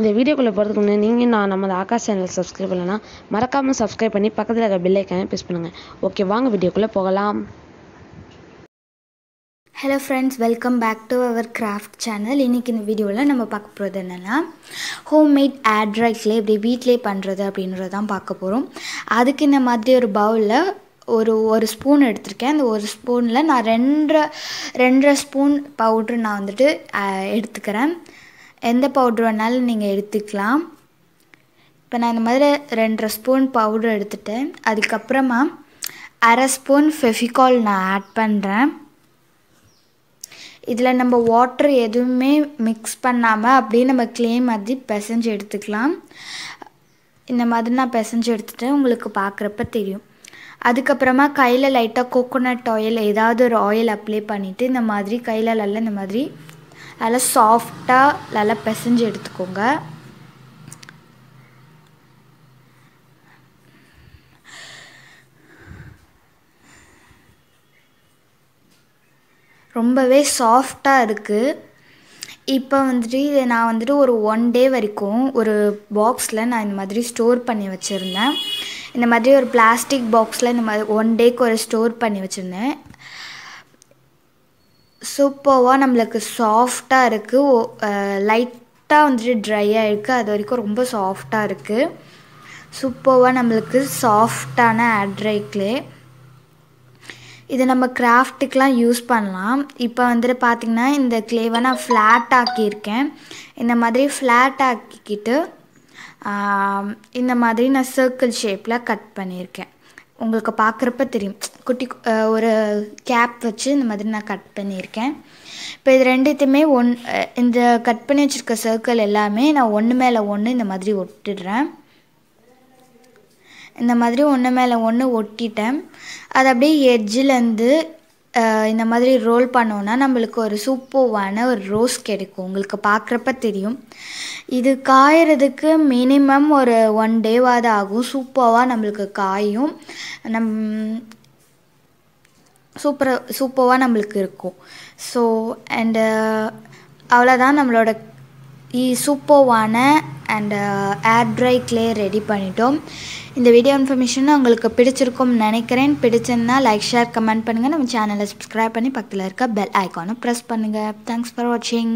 இந்த வீடியோக்குள்ளே போகிறதுக்கு முன்னாடி நீங்கள் நான் நம்ம ஆகாஷ் சேனல் சப்ஸ்கிரைப் பண்ணலன்னா மறக்காமல் சப்ஸ்கிரைப் பண்ணி பக்கத்தில் இருக்க பெல் ஐக்கானே ப்ரெஸ் பண்ணுங்கள் ஓகே வாங்க வீடியோக்குள்ளே போகலாம். Hello friends welcome back to our craft channel இன்றைக்கி இந்த வீடியோவில் நம்ம பார்க்க போகிறது என்னென்னா ஹோம்மேட் ஆட்ரைக்லே இப்படி வீட்டிலே பண்ணுறது அப்படின்றது தான் பார்க்க போகிறோம் அதுக்கு இந்த மாதிரி ஒரு பவுலில் ஒரு ஒரு ஸ்பூன் எடுத்திருக்கேன். அந்த ஒரு ஸ்பூனில் நான் ரெண்டரை ரெண்டரை ஸ்பூன் பவுட்ரு நான் வந்துட்டு எடுத்துக்கிறேன். எந்த பவுட்ரு வேணாலும் நீங்கள் எடுத்துக்கலாம். இப்போ நான் இந்த மாதிரி ரெண்டரை ஸ்பூன் பவுடர் எடுத்துட்டேன். அதுக்கப்புறமா அரை ஸ்பூன் ஃபெஃபிகால் நான் ஆட் பண்ணுறேன் இதில் நம்ம வாட்டர் எதுவுமே மிக்ஸ் பண்ணாமல் அப்படியே நம்ம க்ளே மாதிரி பிசைஞ்சு எடுத்துக்கலாம். இந்த மாதிரி நான் பிசைஞ்சு எடுத்துட்டேன். உங்களுக்கு பார்க்குறப்ப தெரியும். அதுக்கப்புறமா கையில் லைட்டாக கோகோனட் ஆயில் ஏதாவது ஒரு ஆயில் அப்ளை பண்ணிவிட்டு இந்த மாதிரி கையில் நல்லா இந்த மாதிரி நல்லா சாஃப்டாக நல்லா பிசைஞ்சு எடுத்துக்கோங்க. ரொம்பவே சாஃப்டாக இருக்குது இப்போ வந்துட்டு இதை நான் வந்துட்டு ஒரு ஒன் டே வரைக்கும் ஒரு பாக்ஸில் நான் இந்த மாதிரி ஸ்டோர் பண்ணி வச்சுருந்தேன். இந்த மாதிரி ஒரு பிளாஸ்டிக் பாக்ஸில் இந்த மாதிரி ஒன் டேக்கு ஒரு ஸ்டோர் பண்ணி வச்சுருந்தேன். சூப்பர்வாக நம்மளுக்கு சாஃப்டாக இருக்குது லைட்டாக வந்துட்டு ட்ரையாக இருக்குது அது வரைக்கும் ரொம்ப சாஃப்டாக இருக்குது சூப்பர்வாக நம்மளுக்கு சாஃப்டான ஆட்ரைக்லே இது நம்ம கிராஃப்ட்டுக்கெலாம் யூஸ் பண்ணலாம். இப்போ வந்துட்டு பார்த்திங்கன்னா இந்த க்ளேவை நான் ஃப்ளாட் ஆக்கியிருக்கேன். இந்த மாதிரி ஃப்ளாட் ஆக்கிக்கிட்டு இந்த மாதிரி நான் சர்க்கிள் ஷேப்பில் கட் பண்ணியிருக்கேன். உங்களுக்கு பார்க்குறப்ப தெரியும். குட்டி கு- ஒரு கேப் வச்சு இந்த மாதிரி நான் கட் பண்ணியிருக்கேன். இப்போ இது ரெண்டுத்தையுமே ஒன் இந்த கட் பண்ணி வச்சுருக்க சர்க்கிள் எல்லாமே நான் ஒன்று மேலே ஒன்று இந்த மாதிரி ஒட்டிடுறேன். இந்த மாதிரி ஒன்று மேலே ஒன்று ஒட்டிட்டேன். அது அப்படியே எட்ஜிலேருந்து இந்த மாதிரி ரோல் பண்ணோன்னா நம்மளுக்கு ஒரு சூப்பர்வான ஒரு ரோஸ் கிடைக்கும். உங்களுக்கு பார்க்குறப்ப தெரியும். இது காயறதுக்கு மினிமம் ஒரு ஒன் டேவாவது ஆகும். சூப்பராக நம்மளுக்கு காயும். நம் சூப்பராக சூப்பராக நம்மளுக்கு இருக்கும். ஸோ அண்டு uh, அவ்வளோதான் நம்மளோட சூப்பர்வான and air dry clay ready பண்ணிட்டோம். இந்த வீடியோ இன்ஃபர்மேஷன் உங்களுக்கு பிடிச்சிருக்கும்னு நினைக்கிறேன். பிடிச்சிருந்தா லைக் ஷேர் கமெண்ட் பண்ணுங்கள் நம்ம சேனலை சப்ஸ்கிரைப் பண்ணி பக்கத்தில் இருக்க பெல் ஐக்கானும் ப்ரெஸ் பண்ணுங்கள் தேங்க்ஸ் ஃபார் வாட்சிங்